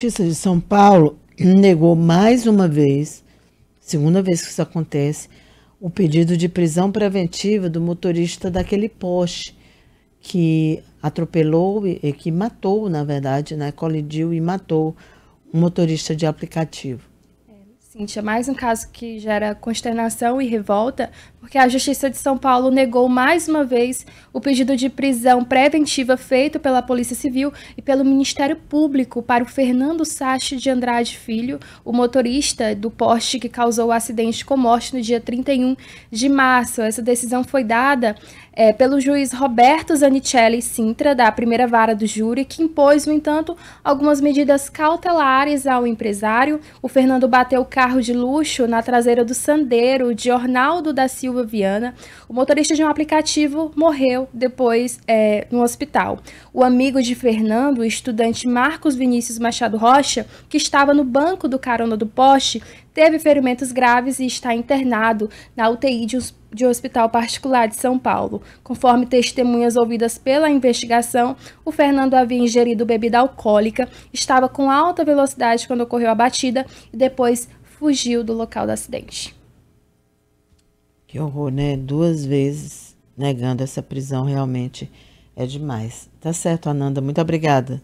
Justiça de São Paulo negou mais uma vez, segunda vez que isso acontece, o pedido de prisão preventiva do motorista daquele poste que atropelou e que matou, na verdade, né, colidiu e matou um motorista de aplicativo. Cíntia, mais um caso que gera consternação e revolta, porque a Justiça de São Paulo negou mais uma vez o pedido de prisão preventiva feito pela Polícia Civil e pelo Ministério Público para o Fernando Sachi de Andrade Filho, o motorista do poste que causou o acidente com morte no dia 31 de março. Essa decisão foi dada é, pelo juiz Roberto Zanicelli Sintra, da primeira vara do júri, que impôs, no entanto, algumas medidas cautelares ao empresário. O Fernando bateu o carro de luxo na traseira do Sandeiro de Ornaldo da Silva Viana. O motorista de um aplicativo morreu depois é, no hospital. O amigo de Fernando, o estudante Marcos Vinícius Machado Rocha, que estava no banco do carona do poste, teve ferimentos graves e está internado na UTI de, de hospital particular de São Paulo. Conforme testemunhas ouvidas pela investigação, o Fernando havia ingerido bebida alcoólica, estava com alta velocidade quando ocorreu a batida e depois fugiu do local do acidente. Que horror, né? Duas vezes negando essa prisão realmente é demais. Tá certo, Ananda. Muito obrigada.